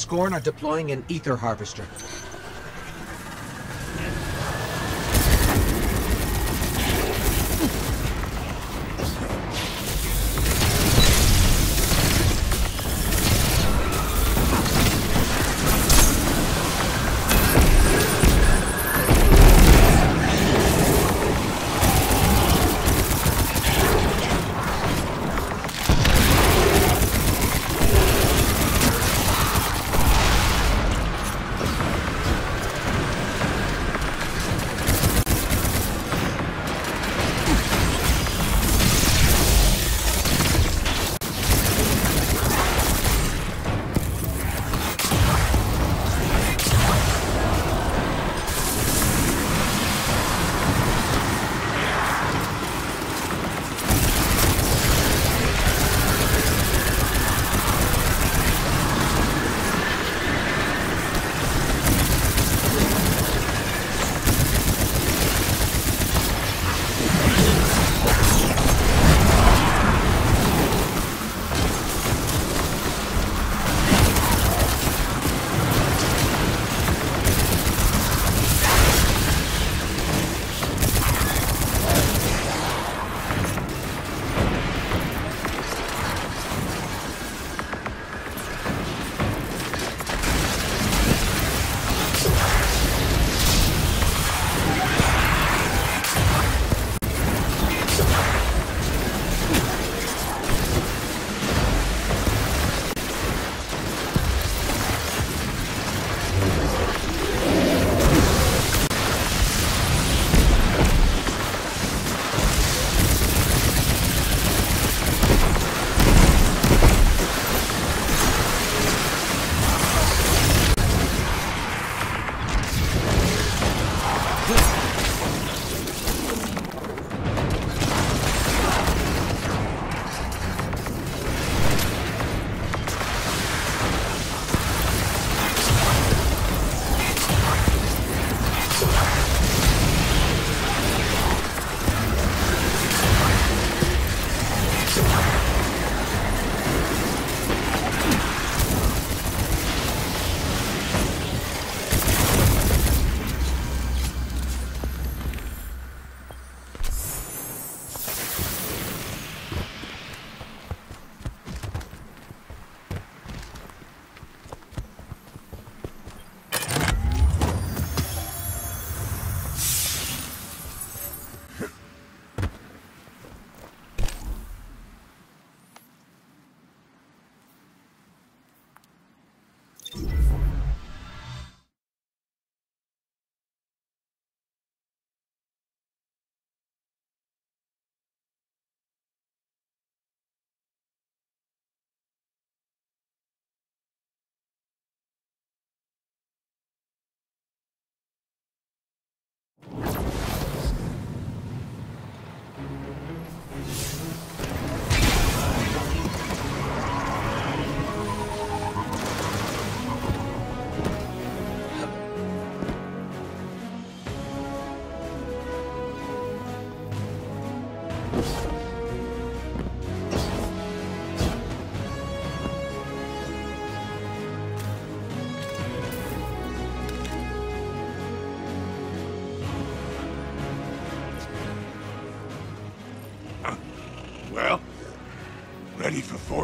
Scorn are deploying an ether harvester. Well,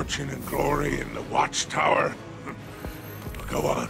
fortune and glory in the Watchtower? Go on.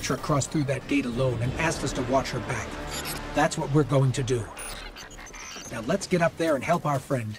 Petra crossed through that gate alone and asked us to watch her back. That's what we're going to do. Now let's get up there and help our friend.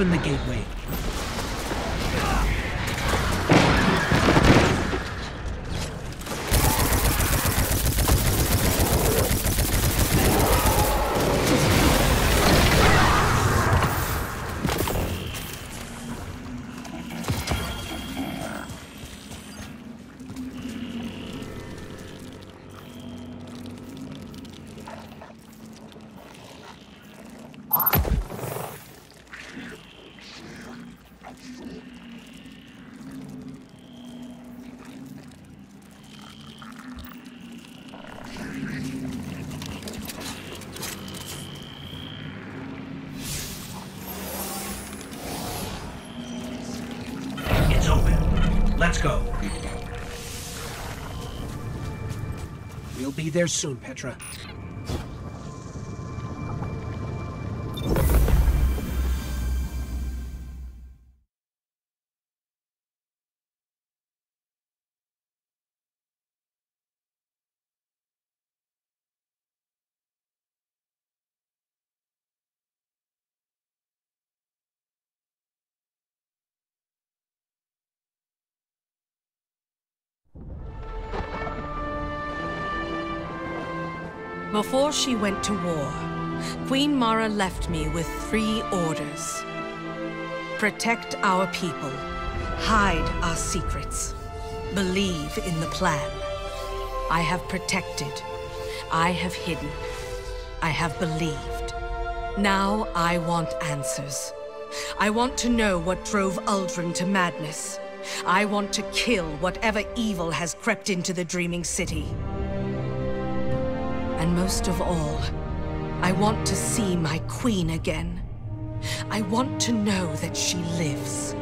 Open the gateway. Let's go. We'll be there soon, Petra. Before she went to war, Queen Mara left me with three orders. Protect our people. Hide our secrets. Believe in the plan. I have protected. I have hidden. I have believed. Now I want answers. I want to know what drove Uldren to madness. I want to kill whatever evil has crept into the Dreaming City. And most of all, I want to see my queen again. I want to know that she lives.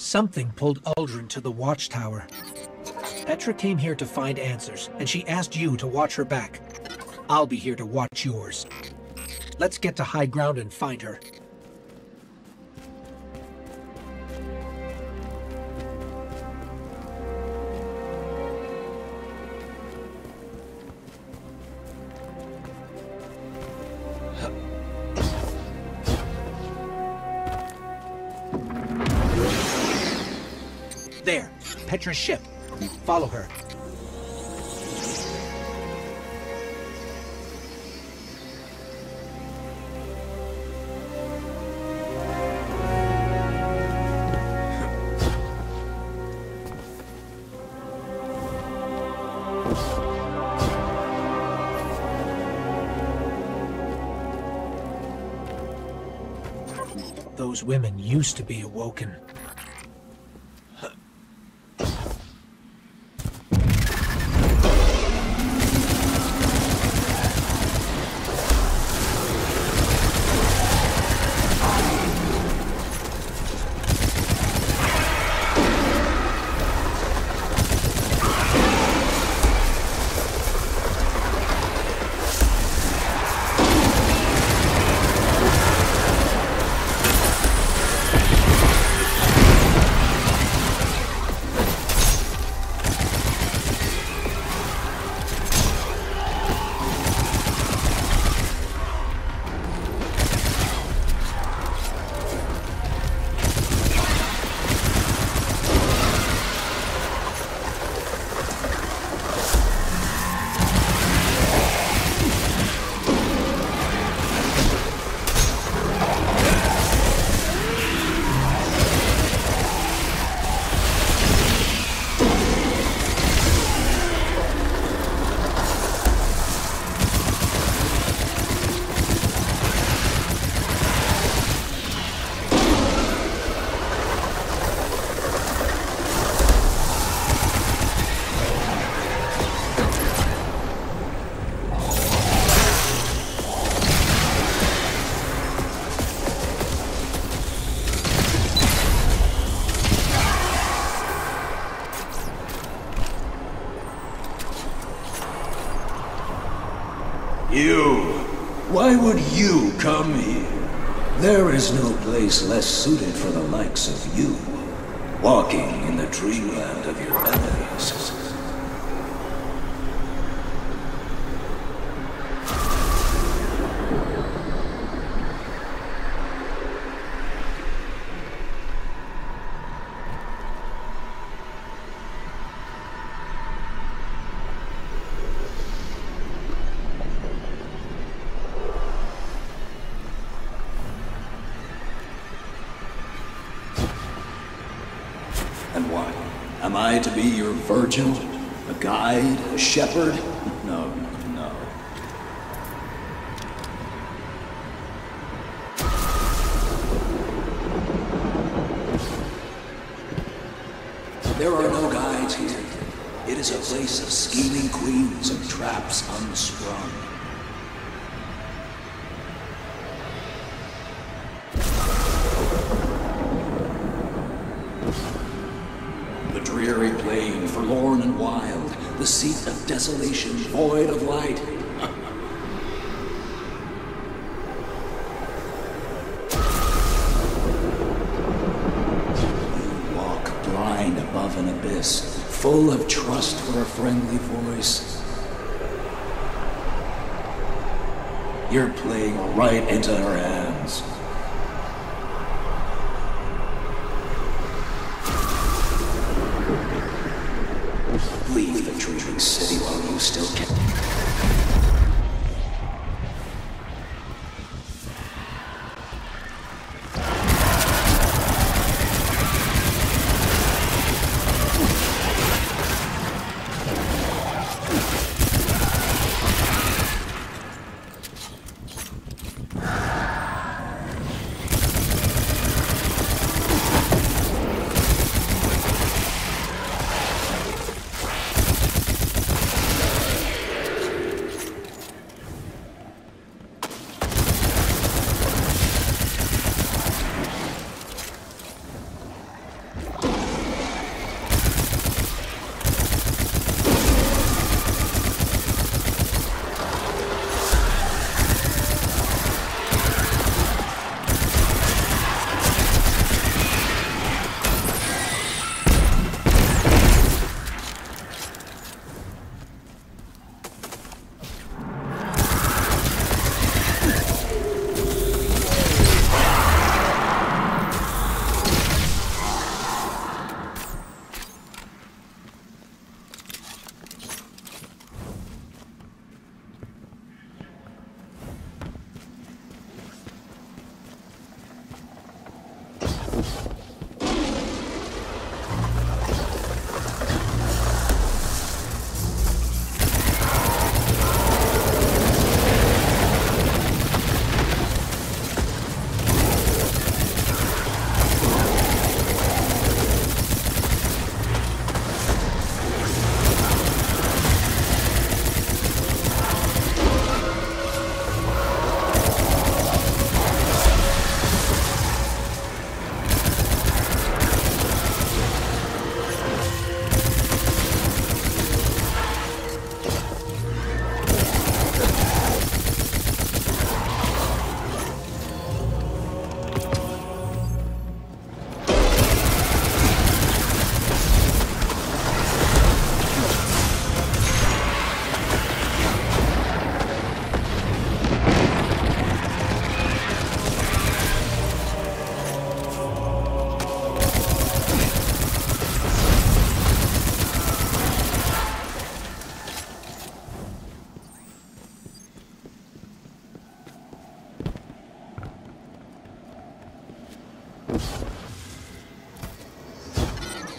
Something pulled Uldren to the watchtower. Petra came here to find answers, and she asked you to watch her back. I'll be here to watch yours. Let's get to high ground and find her. Petra's ship. Follow her. Those women used to be awoken. You! Why would you come here? There is no place less suited for the likes of you. Walking in the dreamland of your enemies. And what? Am I to be your virgin? A guide? A shepherd? Blind above an abyss, full of trust for a friendly voice. You're playing right into her hands.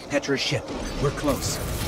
Petra's ship. We're close.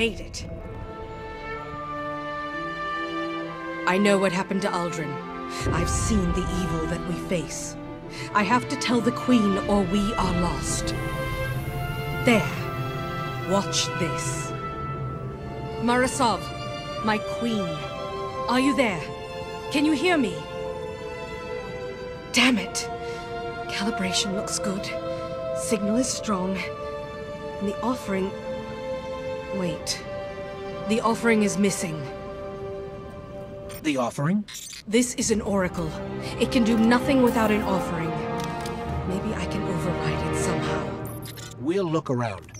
Made it. I know what happened to Uldren. I've seen the evil that we face. I have to tell the Queen or we are lost. There. Watch this. Mara Sov, my queen. Are you there? Can you hear me? Damn it. Calibration looks good. Signal is strong. And the offering... Wait. The offering is missing. The offering? This is an oracle. It can do nothing without an offering. Maybe I can override it somehow. We'll look around.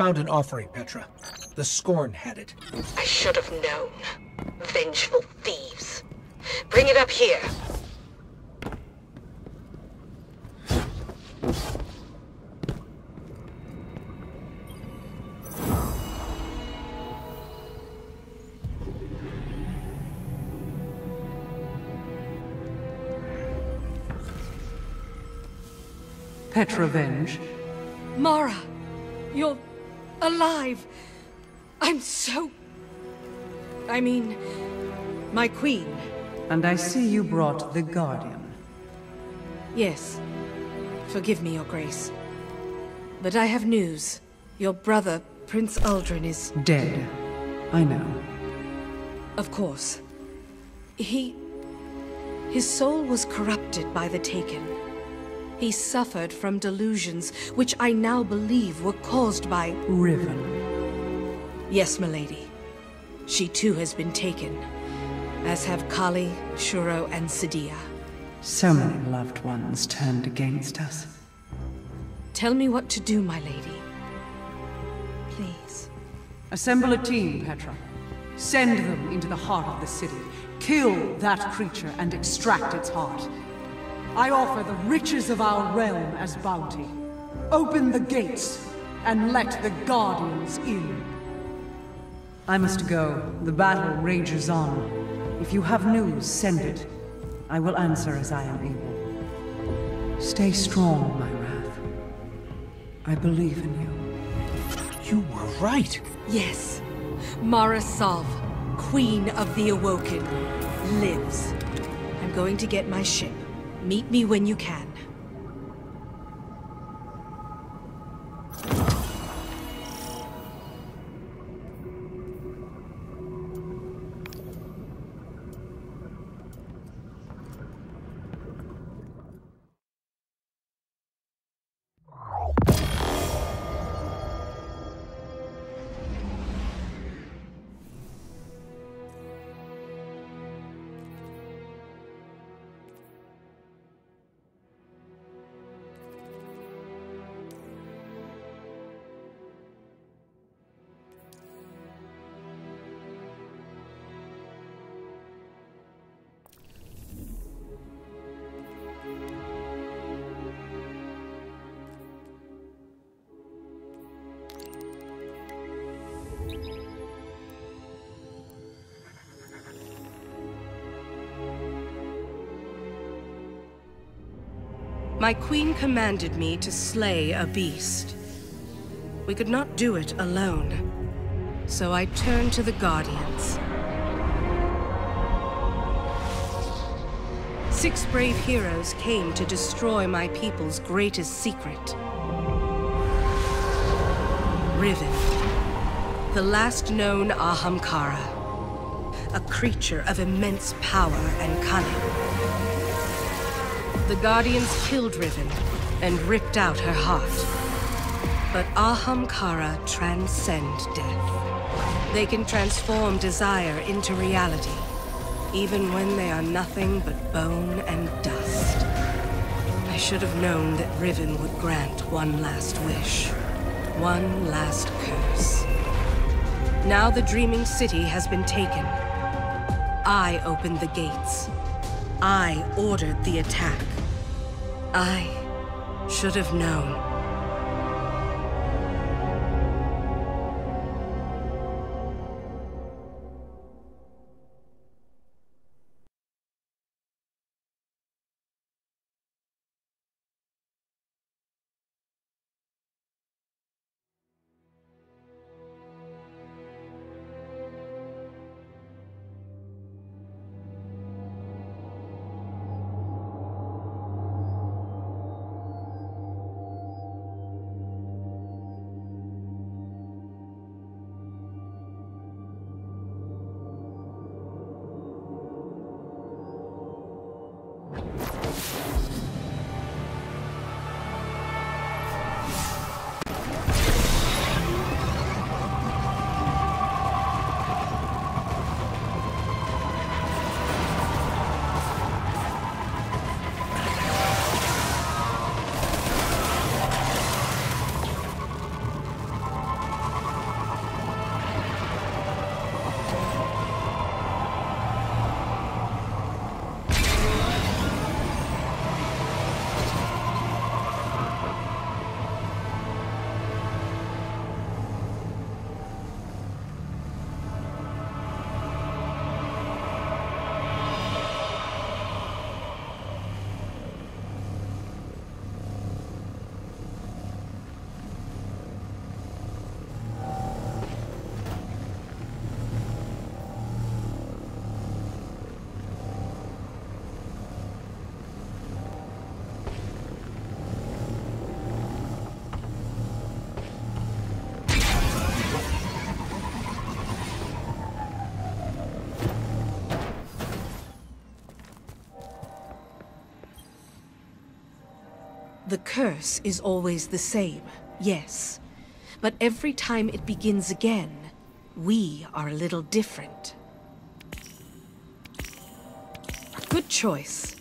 Found an offering, Petra. The Scorn had it. I should have known. Vengeful thieves. Bring it up here. Petra, Petrovenge. Mara, you're alive. I'm so... I mean, my queen. And I see you brought the Guardian. Yes. Forgive me, your grace. But I have news. Your brother, Prince Uldren, is... Dead. I know. Of course. He... His soul was corrupted by the Taken. He suffered from delusions, which I now believe were caused by... Riven. Yes, milady. She too has been taken, as have Kalli, Shuro, and Sedia. So many loved ones turned against us. Tell me what to do, my lady. Please. Assemble a team, Petra. Send them into the heart of the city. Kill that creature and extract its heart. I offer the riches of our realm as bounty. Open the gates and let the Guardians in. I must go. The battle rages on. If you have news, send it. I will answer as I am able. Stay strong, my Wrath. I believe in you. You were right. Yes. Mara Sov, Queen of the Awoken, lives. I'm going to get my ship. Meet me when you can. My queen commanded me to slay a beast. We could not do it alone. So I turned to the Guardians. Six brave heroes came to destroy my people's greatest secret. Riven. The last known Ahamkara. A creature of immense power and cunning. The Guardians killed Riven and ripped out her heart. But Ahamkara transcend death. They can transform desire into reality even when they are nothing but bone and dust. I should have known that Riven would grant one last wish. One last curse. Now the Dreaming City has been taken. I opened the gates. I ordered the attack. I should have known. Curse is always the same, yes. But every time it begins again, we are a little different. Good choice.